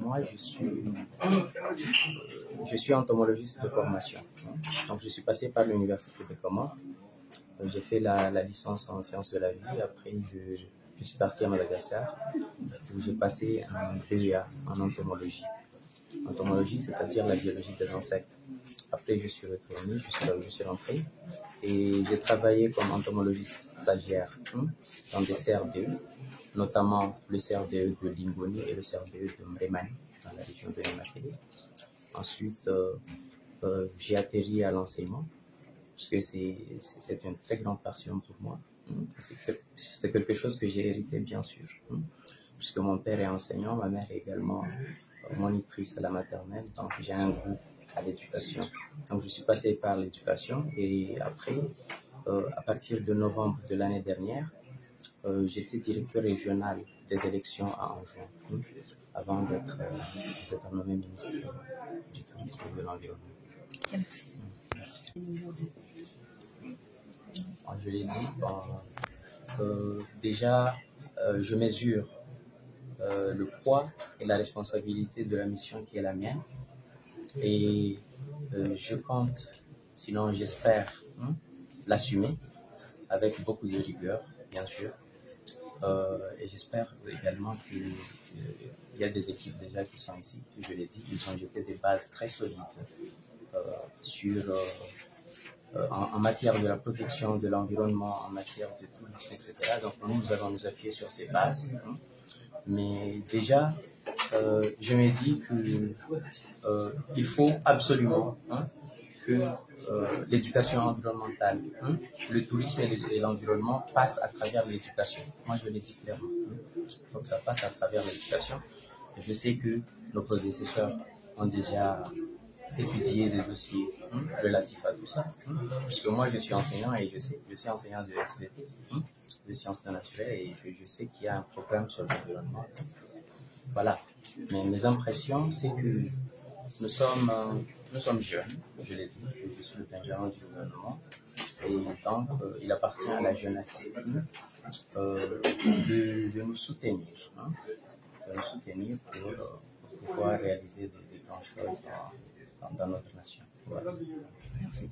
moi, je suis, je suis entomologiste de formation. Donc, je suis passé par l'université de Comores. J'ai fait la, licence en sciences de la vie. Après, je, je suis parti à Madagascar où j'ai passé un BEA en entomologie. Entomologie, c'est-à-dire la biologie des insectes. Après, je suis retourné jusqu'à où je suis rentré et j'ai travaillé comme entomologiste stagiaire dans des CRDE, notamment le CRDE de Lingoni et le CRDE de Mremani, dans la région de Namakele. Ensuite, euh, euh, j'ai atterri à l'enseignement, parce que c'est une très grande passion pour moi. C'est quelque chose que j'ai hérité, bien sûr, puisque mon père est enseignant, ma mère est également monitrice à la maternelle, donc j'ai un goût à l'éducation. Donc je suis passé par l'éducation et après, euh, à partir de novembre de l'année dernière, euh, j'étais directeur régional des élections à Anjou, avant d'être euh, nommé ministre du tourisme et de l'environnement. Merci. Merci. Je l'ai dit, bon, euh, déjà, je mesure le poids et la responsabilité de la mission qui est la mienne. Et je compte, sinon j'espère, hein, l'assumer avec beaucoup de rigueur, bien sûr. et j'espère également qu'il y a des équipes déjà qui sont ici, je l'ai dit, ils ont jeté des bases très solides sur en, en, matière de la protection de l'environnement, en matière de tourisme, etc. Donc nous, allons nous appuyer sur ces bases. Mais déjà, euh, je me dis que euh, il faut absolument hein, que euh, l'éducation environnementale, hein, le tourisme et l'environnement passent à travers l'éducation. Moi, je l'ai dit clairement. Il faut que ça passe à travers l'éducation. Je sais que nos prédécesseurs ont déjà étudier des dossiers hein, relatifs à tout ça. Hein, puisque moi, je suis enseignant et je sais, je suis enseignant de SVT, hein, de sciences naturelles, et je, sais qu'il y a un programme sur l'environnement. Voilà. Mais mes impressions, c'est que nous sommes, euh, nous sommes jeunes, je l'ai dit, je, suis le Benjamin du gouvernement, et donc euh, il appartient à la jeunesse euh, de, nous soutenir, de nous soutenir pour, pour pouvoir réaliser des, des grandes choses dans, dans notre nation. Voilà. Merci.